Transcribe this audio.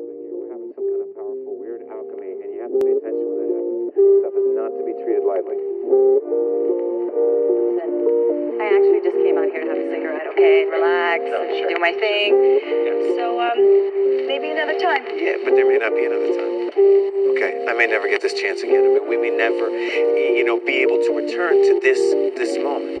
happening here. We're having some kind of powerful, weird alchemy, and you have to pay attention when that happens. Stuff is not to be treated lightly. Listen, I actually just came out here to have a cigarette, okay? Relax, No, sure. do my thing. So, um, maybe another time. Yeah, but there may not be another time. Okay, I may never get this chance again. I mean, we may never, you know, be able to return to this this moment.